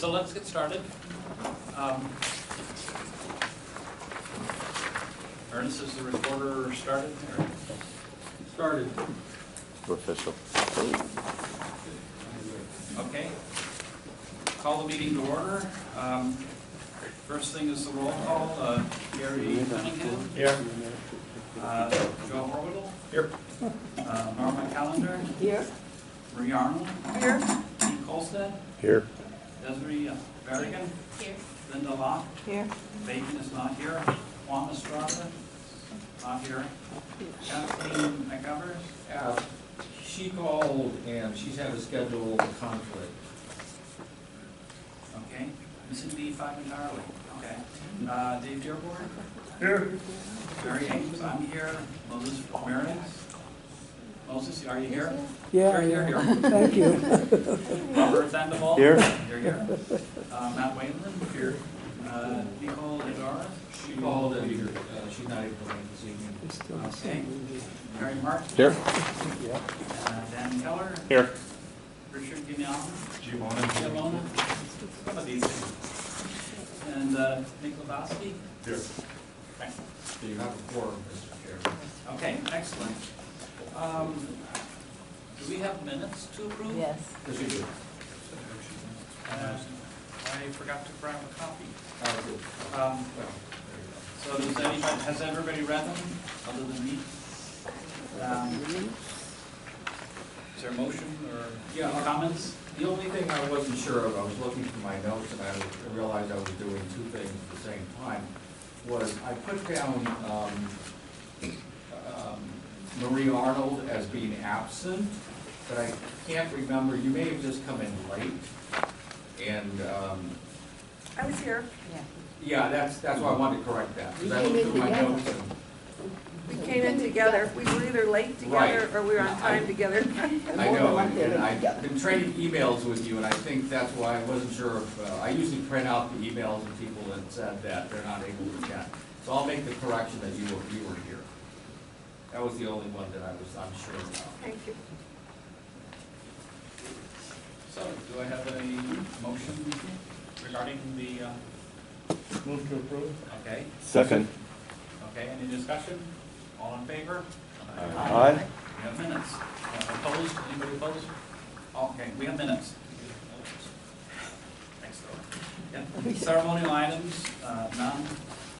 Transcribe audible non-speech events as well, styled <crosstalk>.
So let's get started. Um, Ernest, is the recorder started? or- Started. We're official. Okay. Call the meeting to order. Um, First thing is the roll call. Uh, Gary Cunningham, Here. uh, Joe Orbital, Here. uh, Norma Callender, Here. Marie Arnold, Here. Pete Kolstad, Here. Desiree Berrigan, Here. Linda Locke, Here. Bacon is not here. Juan Estrada, not here. Kathleen McEvers, Uh, She called and she's had a schedule conflict. okay. Missing D five entirely, okay. Uh, Dave Dearborn, Here. Mary Ames, I'm here. Moses Meredith. Moses, are you here? Yeah, Here, here, yeah. here. Thank you. <laughs> Robert Sandoval. Here. You're here. Uh, Matt Wayland. Here. Uh, Nicole Ibarra. She called and uh, she's not able to make this evening. Okay. Mary Mark. Here. Uh, Dan Keller. Here. Richard Guignon. Gimona. Yolanda. Some of these things. And uh, Nick Lavasky. Here. Okay. So you have a quorum, Mr. Chair. Okay, excellent. Um, Do we have minutes to approve? Yes. Yes, you do. Uh, I forgot to grab a copy. Uh. Um, Well, there you go. So does anybody, has everybody read them, other than me? Um, Is there a motion or Yeah, any comments? The only thing I wasn't sure of, I was looking through my notes and I realized I was doing two things at the same time, was I put down, um, um, Marie Arnold as being absent, but I can't remember, you may have just come in late. And, um, I was here. yeah, yeah, that's, that's why I wanted to correct that. 'cause I We came looked in through my together. notes and We came in together. We were either late together Right. or we were on time together. <laughs> I know, and and I've been trading emails with you, and I think that's why I wasn't sure if, uh, I usually print out the emails of people that said that they're not able to attend. So I'll make the correction that you were, you were here. That was the only one that I was unsure about. Thank you. So do I have a motion regarding the, uh, Move to approve? okay, Second. okay, any discussion? All in favor? Aye. We have minutes. Uh, Opposed, anybody opposed? Okay, we have minutes. Thanks, Laura. Yeah. Ceremonial items, uh, none.